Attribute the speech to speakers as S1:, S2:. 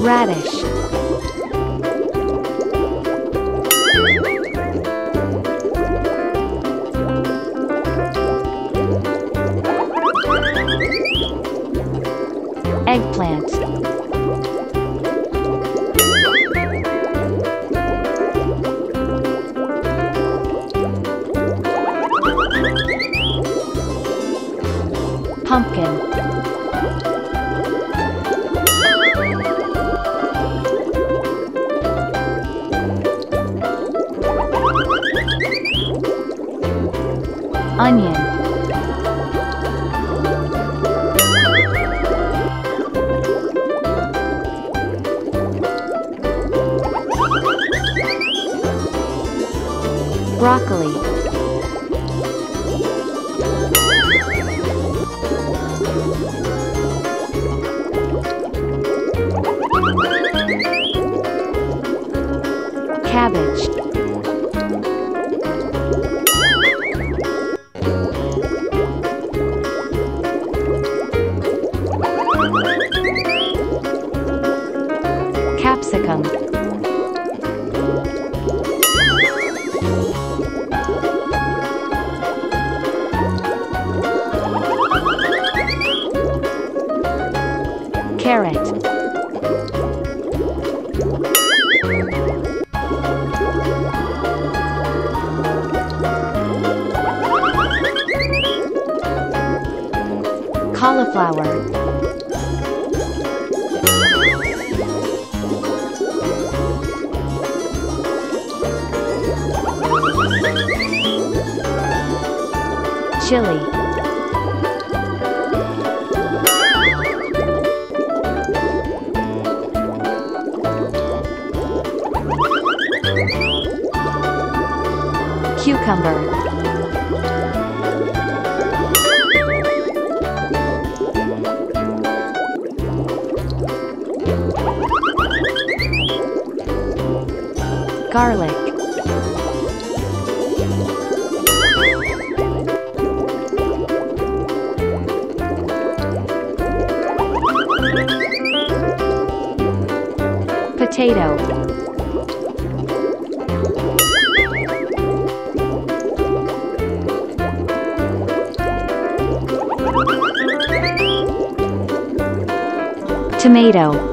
S1: Radish. Eggplant. Pumpkin. Onion. Broccoli. Cabbage. Capsicum. Carrot. Cauliflower. Chili. Cucumber. Garlic. Potato. Tomato.